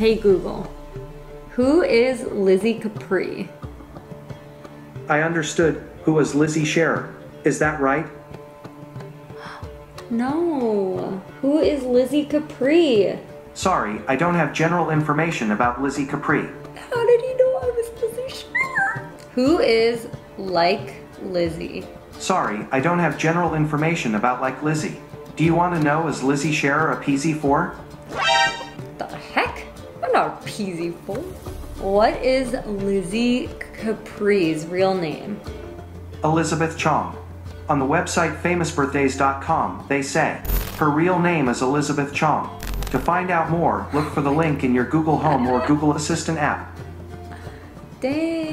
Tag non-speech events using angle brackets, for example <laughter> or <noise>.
Hey Google, who is Lizzy Capri? I understood who was Lizzy Sharer. Is that right? <gasps> No. Who is Lizzy Capri? Sorry, I don't have general information about Lizzy Capri. How did he know I was Lizzy Sharer? Who is like Lizzy? Sorry, I don't have general information about like Lizzy. Do you want to know is Lizzy Sharer a PZ4? The heck? I'm peasy fool. What is Lizzy Capri's real name? Elizabeth Chong. On the website famousbirthdays.com, they say her real name is Elizabeth Chong. To find out more, look for the link in your Google Home or Google Assistant app. Dang.